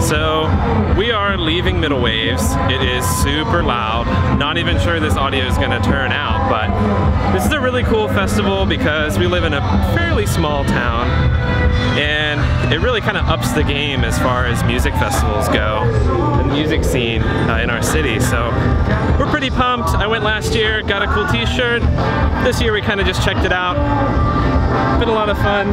So we are leaving Middle Waves. It is super loud. Not even sure this audio is going to turn out, but this is a really cool festival because we live in a fairly small town and it really kind of ups the game as far as music festivals go, the music scene uh, in our city. So we're pretty pumped. I went last year, got a cool t-shirt. This year we kind of just checked it out. Been a lot of fun.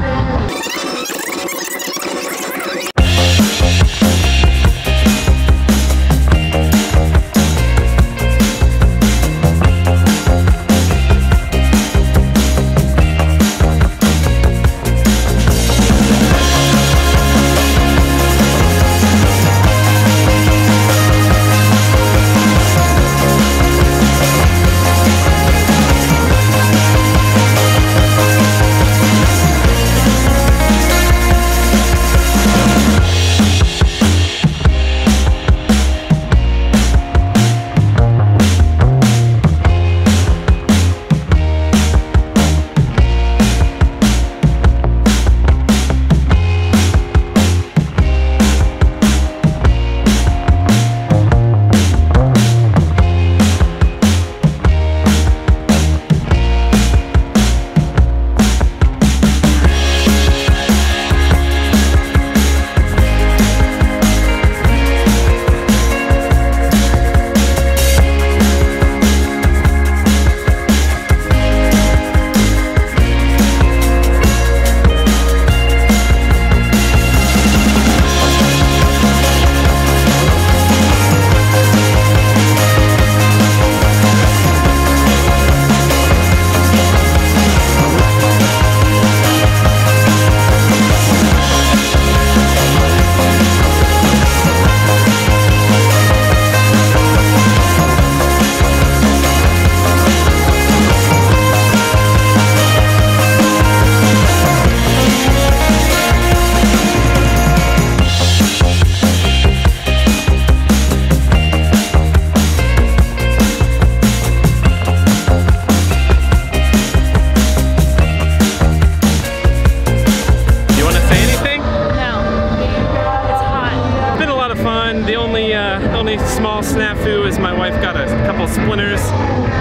The only uh, only small snafu is my wife got a couple splinters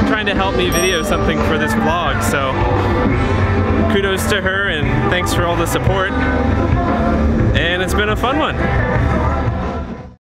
trying to help me video something for this vlog. So kudos to her and thanks for all the support. And it's been a fun one.